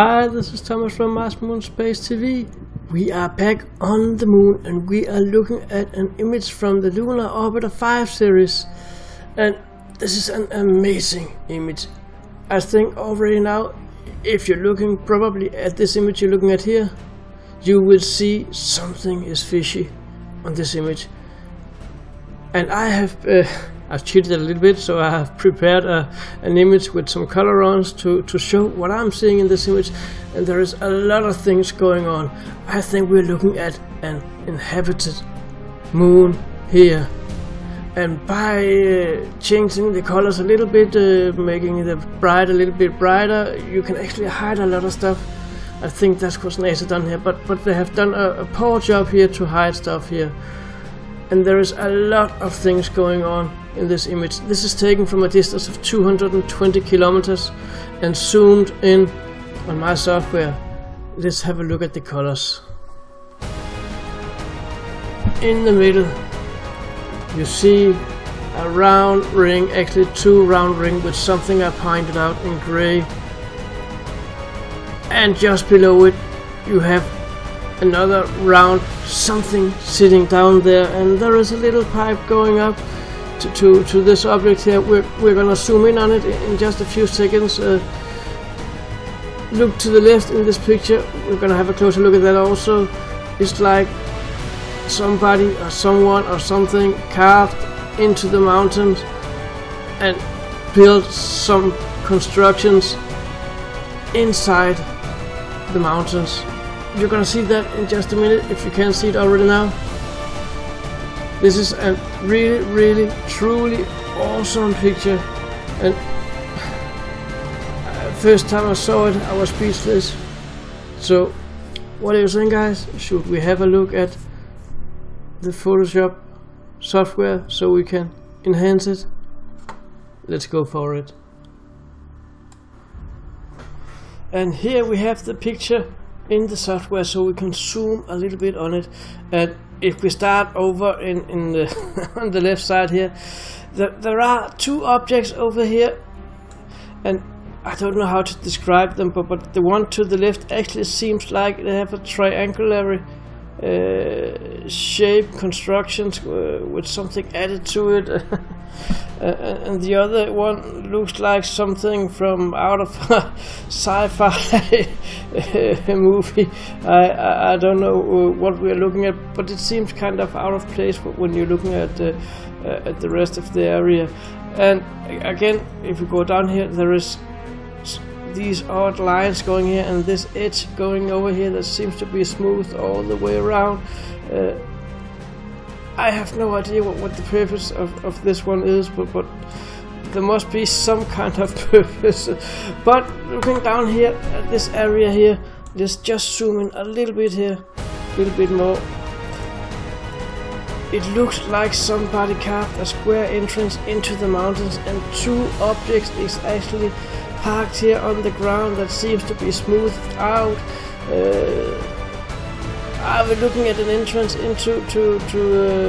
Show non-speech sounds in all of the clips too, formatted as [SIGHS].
Hi, this is Thomas from Mars Moon Space TV. We are back on the moon and we are looking at an image from the Lunar Orbiter 5 series. And this is an amazing image. I think already now, if you're looking probably at this image you're looking at here, you will see something is fishy on this image. And I have uh, I've cheated a little bit, so I have prepared a, an image with some color-ons to, to show what I'm seeing in this image. And there is a lot of things going on. I think we're looking at an inhabited moon here. And by uh, changing the colors a little bit, uh, making the bright a little bit brighter, you can actually hide a lot of stuff. I think that's what NASA done here, but, but they have done a, a poor job here to hide stuff here. And there is a lot of things going on in this image. This is taken from a distance of 220 kilometers and zoomed in on my software. Let's have a look at the colors. In the middle you see a round ring, actually two round ring with something I pointed out in gray. And just below it you have another round something sitting down there and there is a little pipe going up to, to, to this object here. We're, we're gonna zoom in on it in just a few seconds. Uh, look to the left in this picture. We're gonna have a closer look at that also. It's like somebody or someone or something carved into the mountains and built some constructions inside the mountains. You're gonna see that in just a minute if you can't see it already now. This is a really, really, truly awesome picture. And [SIGHS] first time I saw it, I was speechless. So, what are you saying, guys? Should we have a look at the Photoshop software so we can enhance it? Let's go for it. And here we have the picture in the software so we can zoom a little bit on it. And if we start over in, in the [LAUGHS] on the left side here, there, there are two objects over here, and I don't know how to describe them, but, but the one to the left actually seems like they have a triangular uh, shape constructions uh, with something added to it. [LAUGHS] uh, and the other one looks like something from out of [LAUGHS] sci-fi movie. I, I, I don't know uh, what we're looking at, but it seems kind of out of place when you're looking at uh, at the rest of the area. And again, if we go down here, there is these odd lines going here and this edge going over here that seems to be smooth all the way around. Uh, I have no idea what, what the purpose of, of this one is, but, but there must be some kind of [LAUGHS] purpose. but looking down here at this area here, let's just zoom in a little bit here, a little bit more. It looks like somebody carved a square entrance into the mountains and two objects is actually parked here on the ground that seems to be smoothed out. Uh, are we looking at an entrance into to to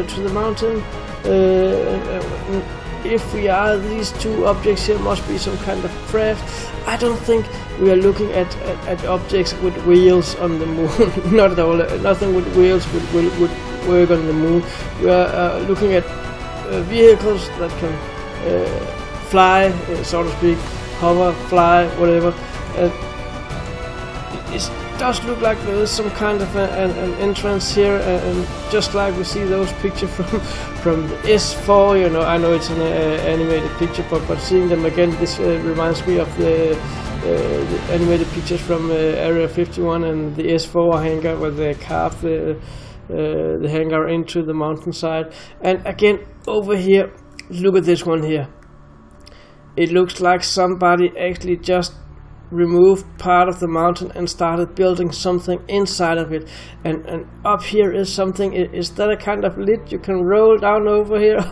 uh, to the mountain? Uh, uh, if we are, these two objects here must be some kind of craft. I don't think we are looking at, at, at objects with wheels on the moon. [LAUGHS] Not at all. Nothing with wheels would, would, would work on the moon. We are uh, looking at uh, vehicles that can fly, so to speak hover, fly, whatever. Uh, it does look like there is some kind of a, an, an, entrance here, uh, and just like we see those pictures [LAUGHS] from from the S4, you know, I know it's an uh, animated picture, but but seeing them again, this uh, reminds me of the, uh, the, animated pictures from uh, Area 51 and the S4 hangar where they carved the the hangar into the mountainside. And again, over here, look at this one here it looks like somebody actually just removed part of the mountain and started building something inside of it. And and up here is something. Is that a kind of lid you can roll down over here? [LAUGHS]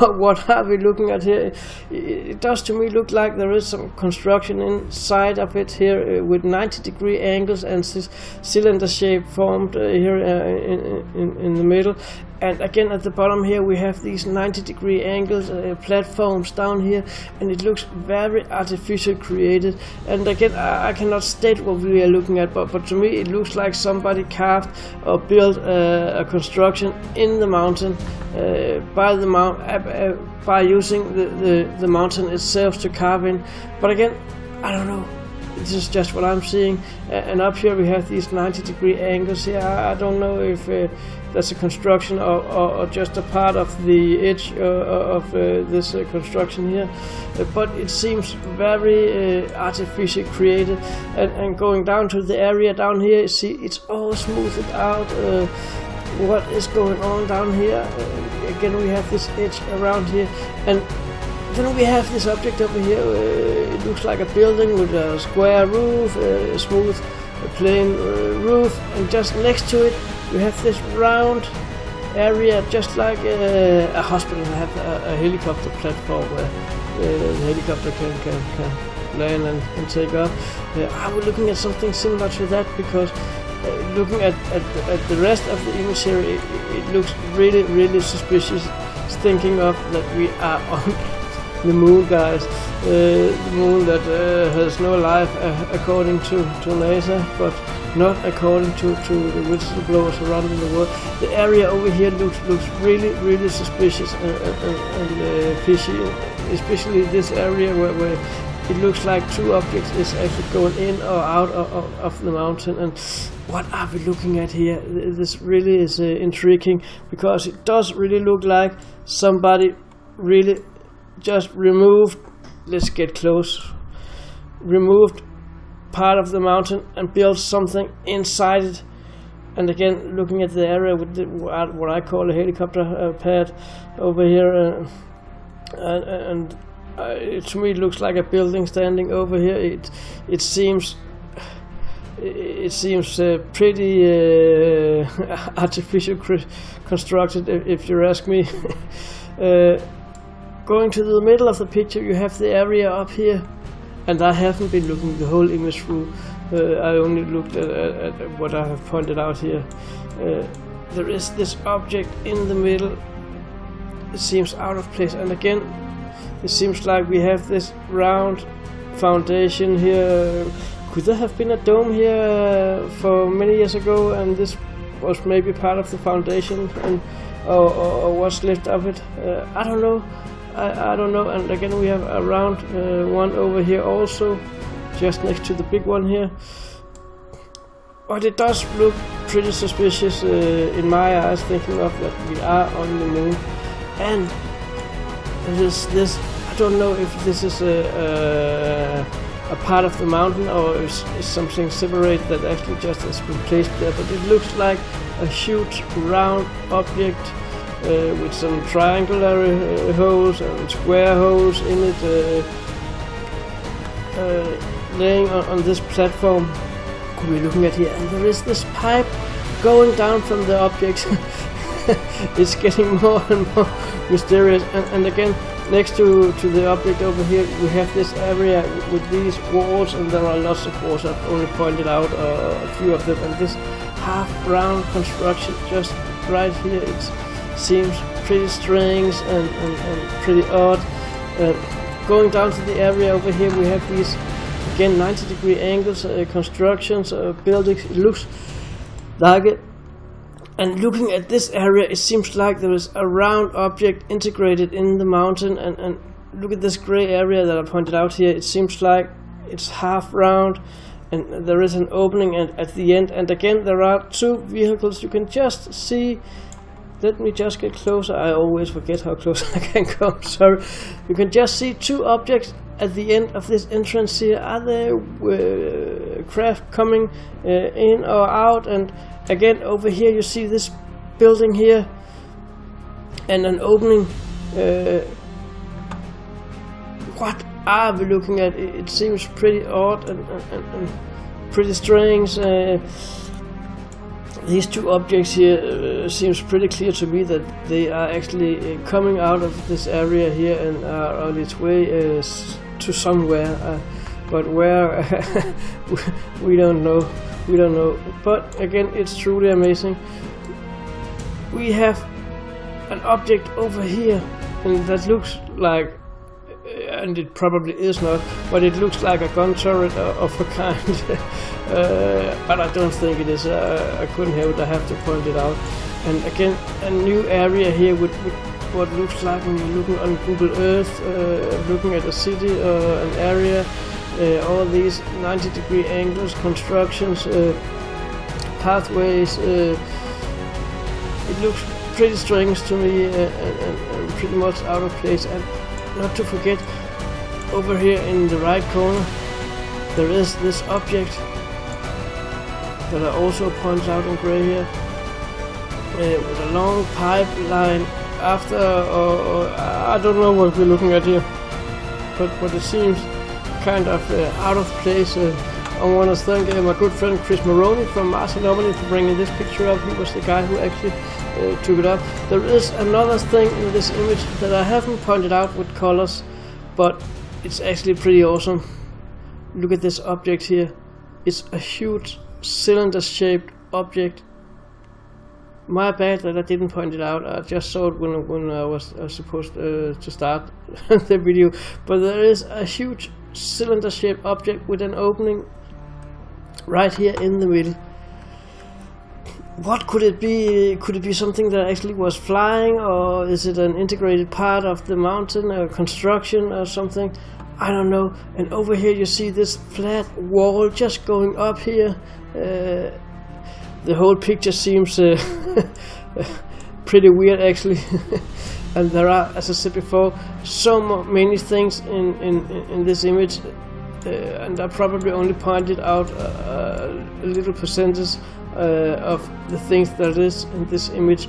What are we looking at here? It does to me look like there is some construction inside of it here uh, with 90 degree angles and this cylinder shape formed uh, here uh, in, in, in the middle and again at the bottom here we have these 90 degree angles uh, platforms down here and it looks very artificial created. And again I, I, cannot state what we are looking at but, but to me it looks like somebody carved or built uh, a construction in the mountain uh, by the mount uh, uh, by using the, the, the mountain itself to carve in. But again I don't know. This is just what I'm seeing. And up here we have these 90 degree angles here. I, I don't know if uh, that's a construction or, or, or, just a part of the edge uh, of uh, this uh, construction here. Uh, but it seems very uh, artificially created. And, and, going down to the area down here you see it's all smoothed out. Uh, what is going on down here? Again we have this edge around here. And then we have this object over here. It looks like a building with a square roof a smooth plain roof. And just next to it you have this round area just like a, a hospital have a, a, helicopter platform where uh, the helicopter can, can, can land and, and take off. Uh, are we looking at something similar to that? Because uh, looking at, at, at, the rest of the image here, it, it looks really, really suspicious. Thinking of that we are [LAUGHS] on the moon, guys. Uh, the moon that uh, has no life uh, according to, to NASA, but not according to, to the whistleblowers around in the world. The area over here looks looks really really suspicious and, and, and uh, fishy, especially this area where, where it looks like two objects is actually going in or out of, of, the mountain and what are we looking at here this really is uh, intriguing because it does really look like somebody really just removed let's get close removed part of the mountain and build something inside it. And again, looking at the area with the, what I call a helicopter uh, pad over here, uh, and, and uh, it, to me it looks like a building standing over here. It it seems it seems uh, pretty uh, [LAUGHS] artificial constructed, if, if, you ask me. [LAUGHS] uh, going to the middle of the picture, you have the area up here and I haven't been looking the whole image through. Uh, I only looked at, at, at, what I have pointed out here. Uh, there is this object in the middle. It seems out of place, and again, it seems like we have this round foundation here. Could there have been a dome here for many years ago, and this was maybe part of the foundation, and or, or, or what's left of it? Uh, I don't know. I, I don't know and again we have a round uh, one over here also just next to the big one here. But it does look pretty suspicious uh, in my eyes thinking of that we are on the moon. And this this I don't know if this is a, a, a part of the mountain or is, is something separate that actually just has been placed there but it looks like a huge round object uh, with some triangular uh, holes and square holes in it uh, laying on, on, this platform. We're looking at here? And there is this pipe going down from the object [LAUGHS] it's getting more and more mysterious. And, and again next to, to the object over here we have this area with these walls and there are lots of walls. I've only pointed out uh, a few of them. And this half round construction just right here it's seems pretty strange and, and, and pretty odd. Uh, going down to the area over here, we have these again 90 degree angles, uh, constructions, uh, buildings. It looks like it. And looking at this area, it seems like there is a round object integrated in the mountain. And, and look at this gray area that I pointed out here. It seems like it's half round and there is an opening at the end. And again, there are two vehicles. You can just see let me just get closer. I always forget how close [LAUGHS] I can come. Sorry. You can just see two objects at the end of this entrance here. Are there uh, craft coming uh, in or out? And again, over here you see this building here and an opening. Uh, what are we looking at? It, seems pretty odd and, and, and pretty strange. Uh, these two objects here uh, seems pretty clear to me that they are actually uh, coming out of this area here and are on its way uh, to somewhere uh, but where [LAUGHS] we don't know. We don't know. But again it's truly amazing. We have an object over here, and that looks like and it probably is not, but it looks like a gun turret of a kind. [LAUGHS] uh, but I don't think it is. Uh, I couldn't help it. I have to point it out. And again, a new area here with, with what looks like when you're looking on Google Earth, uh, looking at a city or an area. Uh, all these 90 degree angles, constructions, uh, pathways. Uh, it looks pretty strange to me and, and pretty much out of place. And not to forget, over here in the right corner, there is this object that I also point out in grey here, uh, with a long pipeline after, or, or, I don't know what we're looking at here, but, but it seems kind of uh, out of place. Uh, I want to thank uh, my good friend Chris Maroney from Mars Anomaly for bringing this picture up. He was the guy who actually uh, took it up. There is another thing in this image that I haven't pointed out with colors, but it's actually pretty awesome. Look at this object here. It's a huge cylinder-shaped object. My bad that I didn't point it out. I just saw it when, when I was, I was supposed uh, to start [LAUGHS] the video. But there is a huge cylinder-shaped object with an opening right here in the middle what could it be? Could it be something that actually was flying, or is it an integrated part of the mountain or construction or something? I don't know. And over here you see this flat wall just going up here. Uh, the whole picture seems uh, [LAUGHS] pretty weird actually. [LAUGHS] and there are, as I said before, so many things in, in, in this image. Uh, and I probably only pointed out a, a little percentage uh, of the things that is in this image.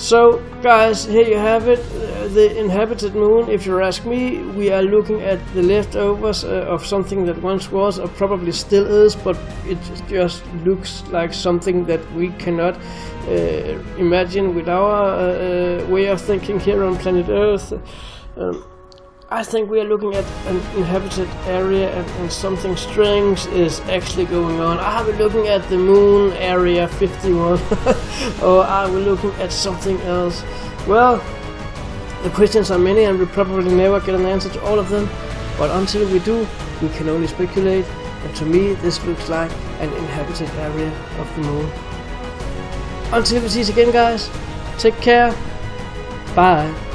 So guys, here you have it, uh, the inhabited moon. If you ask me, we are looking at the leftovers uh, of something that once was or probably still is, but it just looks like something that we cannot uh, imagine with our uh, uh, way of thinking here on planet Earth. Um, I think we are looking at an inhabited area and, and, something strange is actually going on. Are we looking at the moon area 51 [LAUGHS] or are we looking at something else? Well, the questions are many and we probably never get an answer to all of them. But until we do, we can only speculate. And to me, this looks like an inhabited area of the moon. Until we see you again, guys, take care. Bye.